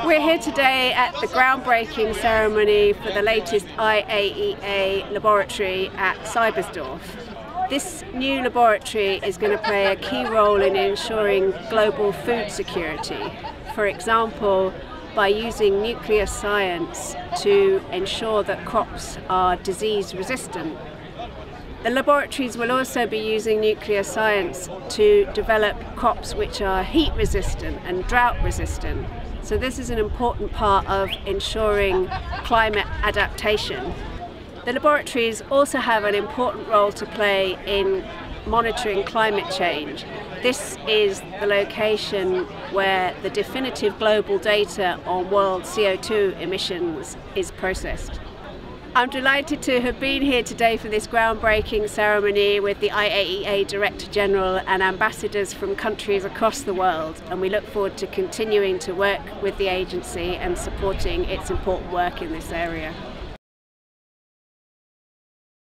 We're here today at the groundbreaking ceremony for the latest IAEA laboratory at Seibersdorf. This new laboratory is going to play a key role in ensuring global food security. For example, by using nuclear science to ensure that crops are disease resistant. The laboratories will also be using nuclear science to develop crops which are heat resistant and drought resistant. So this is an important part of ensuring climate adaptation. The laboratories also have an important role to play in monitoring climate change. This is the location where the definitive global data on world CO2 emissions is processed. I'm delighted to have been here today for this groundbreaking ceremony with the IAEA Director General and ambassadors from countries across the world and we look forward to continuing to work with the agency and supporting its important work in this area.